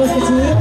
我自己。